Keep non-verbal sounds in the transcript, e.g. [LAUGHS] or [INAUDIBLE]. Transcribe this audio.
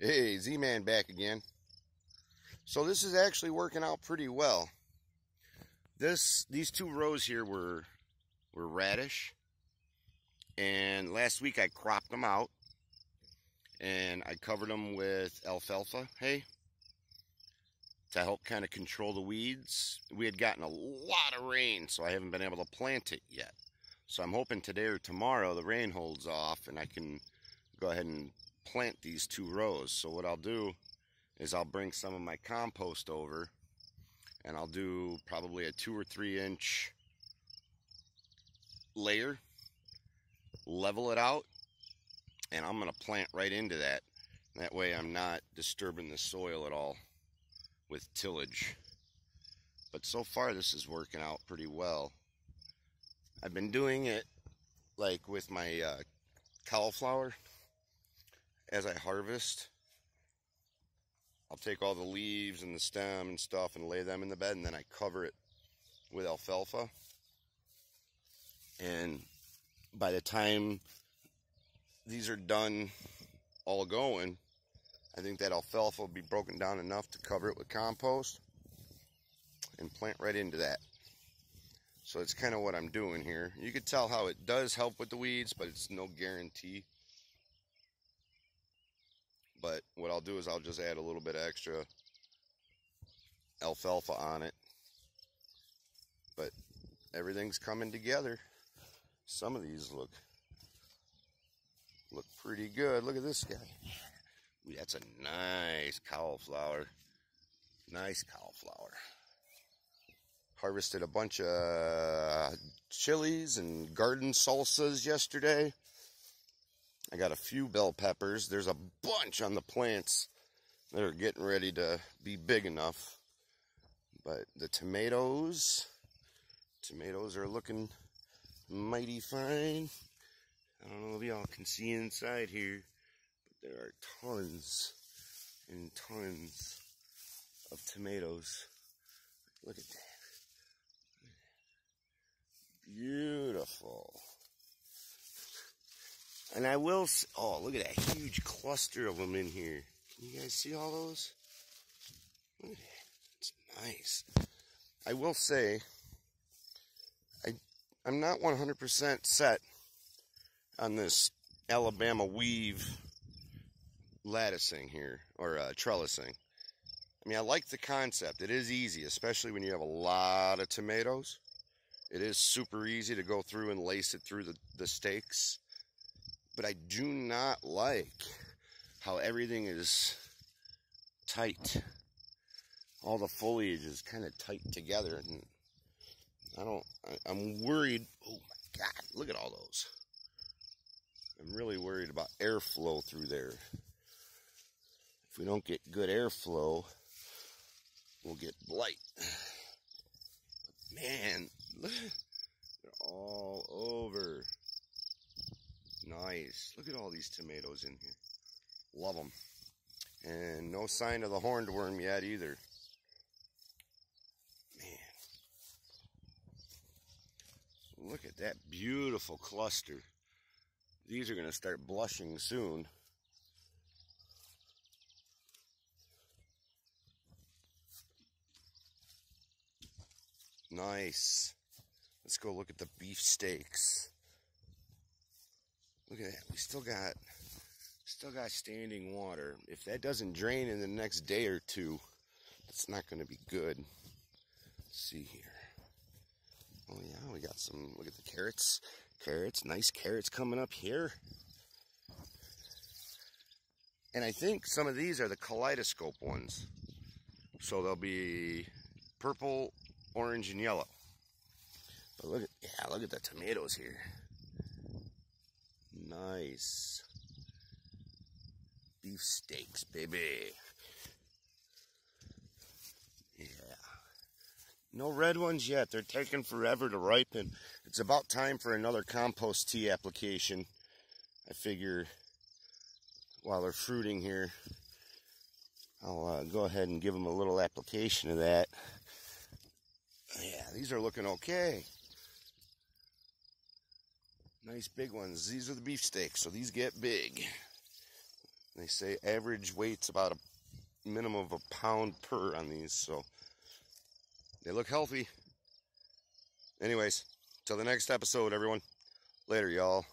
Hey, Z-Man back again. So this is actually working out pretty well. This these two rows here were were radish. And last week I cropped them out and I covered them with alfalfa hay to help kind of control the weeds. We had gotten a lot of rain, so I haven't been able to plant it yet. So I'm hoping today or tomorrow the rain holds off and I can go ahead and plant these two rows. So what I'll do is I'll bring some of my compost over and I'll do probably a two or three inch layer, level it out, and I'm going to plant right into that. That way I'm not disturbing the soil at all with tillage. But so far this is working out pretty well. I've been doing it like with my uh, cauliflower as I harvest. I'll take all the leaves and the stem and stuff and lay them in the bed and then I cover it with alfalfa. And by the time these are done all going, I think that alfalfa will be broken down enough to cover it with compost and plant right into that. So it's kind of what I'm doing here. You can tell how it does help with the weeds, but it's no guarantee. But what I'll do is I'll just add a little bit extra alfalfa on it. But everything's coming together. Some of these look look pretty good. Look at this guy. Ooh, that's a nice cauliflower. Nice cauliflower harvested a bunch of chilies and garden salsas yesterday. I got a few bell peppers. There's a bunch on the plants that are getting ready to be big enough. But the tomatoes, tomatoes are looking mighty fine. I don't know if y'all can see inside here, but there are tons and tons of tomatoes. Look at that. Beautiful. And I will, oh, look at that huge cluster of them in here. Can you guys see all those? Look at that. It's nice. I will say, I, I'm not 100% set on this Alabama weave latticing here, or uh, trellising. I mean, I like the concept. It is easy, especially when you have a lot of tomatoes. It is super easy to go through and lace it through the, the stakes. But I do not like how everything is tight. All the foliage is kind of tight together. And I don't, I, I'm worried. Oh my God, look at all those. I'm really worried about airflow through there. If we don't get good airflow, we'll get blight. Man, look, [LAUGHS] they're all over. Nice. Look at all these tomatoes in here. Love them. And no sign of the horned worm yet either. Man. Look at that beautiful cluster. These are going to start blushing soon. Nice. Let's go look at the beef steaks. Look at that. We still got still got standing water. If that doesn't drain in the next day or two, it's not going to be good. Let's see here. Oh yeah, we got some, look at the carrots. Carrots, nice carrots coming up here. And I think some of these are the kaleidoscope ones. So they'll be purple, orange, and yellow. But look at, yeah, look at the tomatoes here. Nice. Beef steaks, baby. Yeah. No red ones yet. They're taking forever to ripen. It's about time for another compost tea application. I figure while they're fruiting here, I'll uh, go ahead and give them a little application of that. Yeah, these are looking okay. Nice big ones. These are the beefsteaks, so these get big. They say average weight's about a minimum of a pound per on these, so they look healthy. Anyways, till the next episode, everyone. Later, y'all.